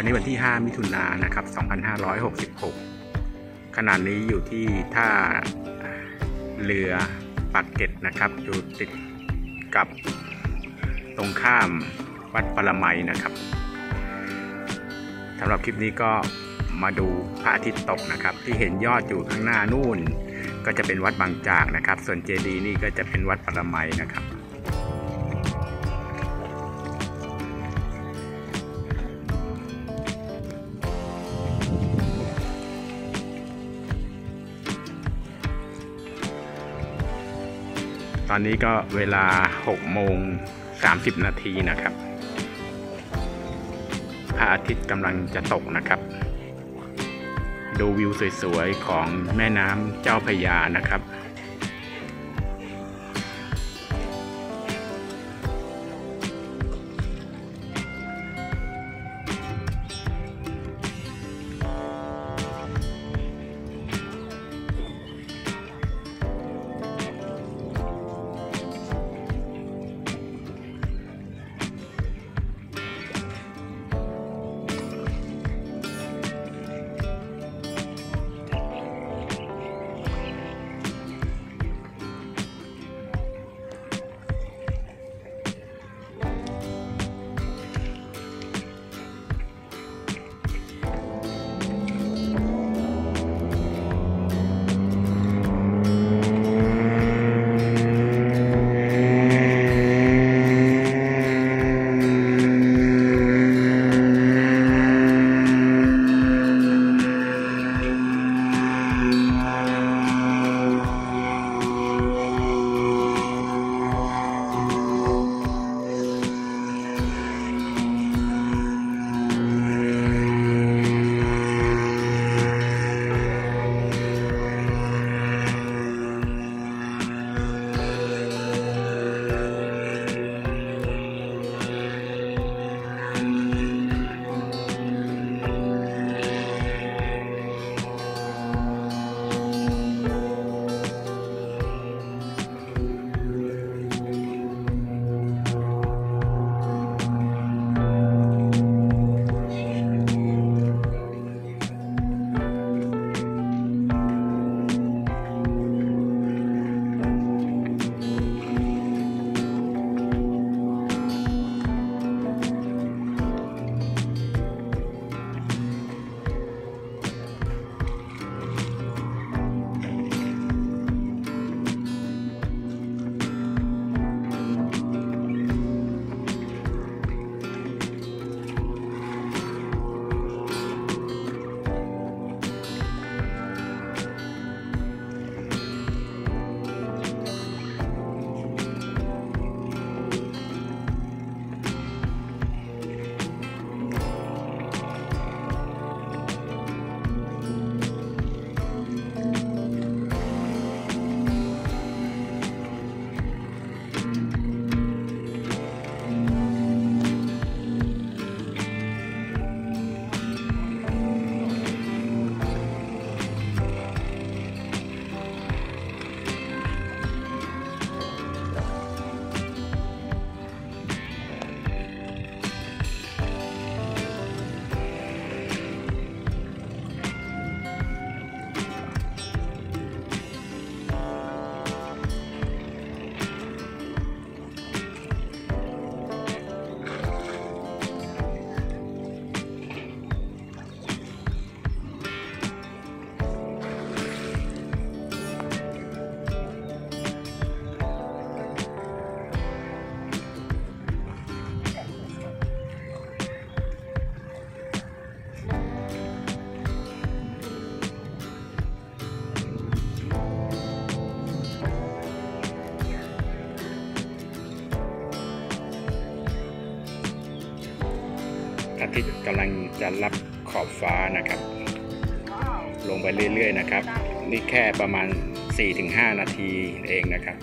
วันนี้วันที่ 5 มิถุนายนนะครับ 2566 ขณะนี้อยู่ที่ท่าเรือปักเกร็ดนะครับ อยู่ติดกับตรงข้ามวัดปรมัยนะครับสำหรับคลิปนี้ก็มาดูพระอาทิตย์ตกนะครับ ที่เห็นยอดอยู่ข้างหน้านู่น ก็จะเป็นวัดบางจากนะครับ ส่วนเจดีย์นี่ก็จะเป็นวัดปรมัยนะครับ ตอนนี้ก็เวลา6โมง30 นาทีนะครับ พระอาทิตย์กำลังจะตกนะครับ ดูวิวสวยๆ ของแม่น้ำเจ้าพยานะครับ อาทิตย์กำลังจะรับขอบฟ้านะครับ ลงไปเรื่อย ๆ นะครับ นี่แค่ประมาณ 4-5 นาทีเองนะครับ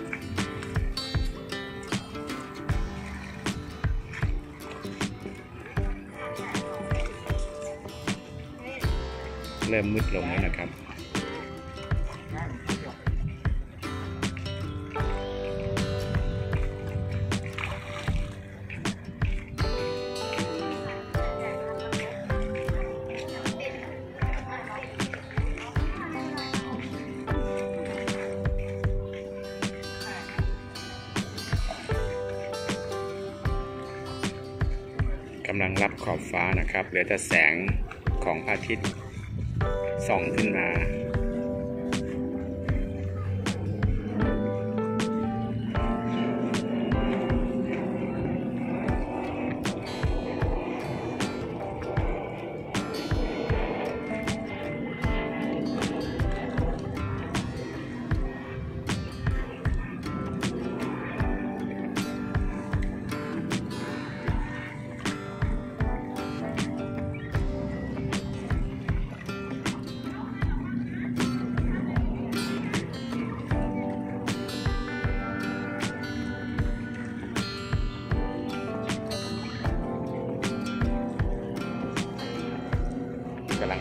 เริ่มมืดลงแล้วนะครับ ลังรับขอบฟ้านะครับ เหลือแต่แสงของพระอาทิตย์ส่องขึ้นมา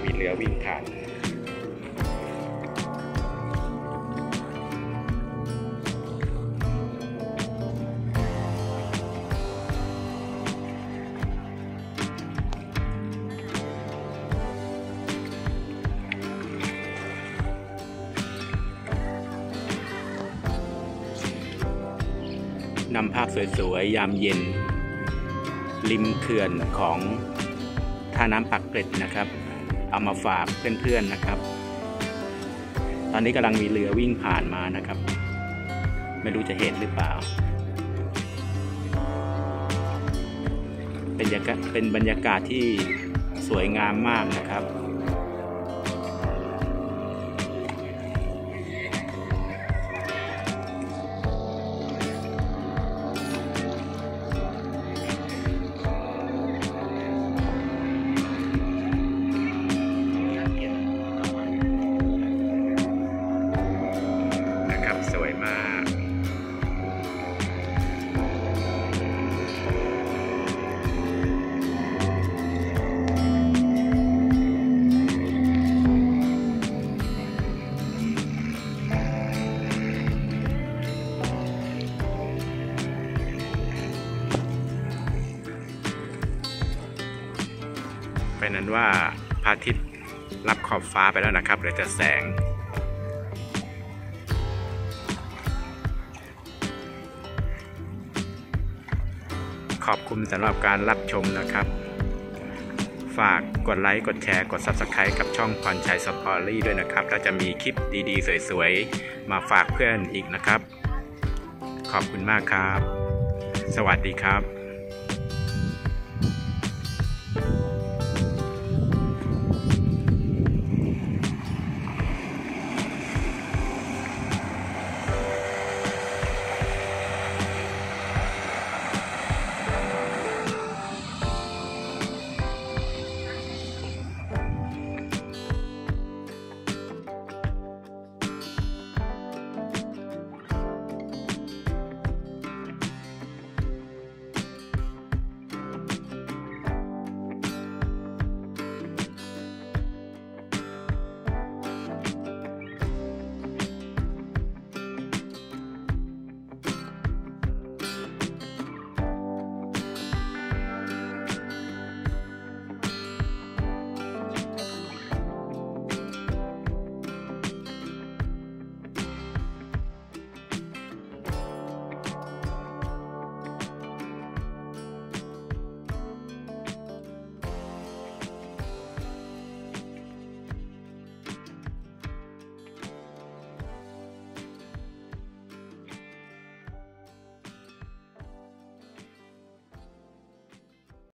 มีเรือวิ่งผ่านนำภาพสวยๆ ยามเย็น ริมเขื่อนของท่าน้ำปักเกร็ดนะครับ เอามาฝากเพื่อนๆนะครับ ตอนนี้กำลังมีเรือวิ่งผ่านมานะครับ ไม่รู้จะเห็นหรือเปล่า เป็นบรรยากาศที่สวยงามมากนะครับ เป็นนั้นว่าพระอาทิตย์รับขอบฟ้าไปแล้วนะครับเหลือแต่แสง ขอบคุณสำหรับการรับชมนะครับ ฝากกดไลค์ กดแชร์ กด Subscribe กับช่องพรชัยสปอรี่ด้วยนะครับ แล้วจะมีคลิปดีๆ สวยๆ มาฝากเพื่อนอีกนะครับ ขอบคุณมากครับ สวัสดีครับ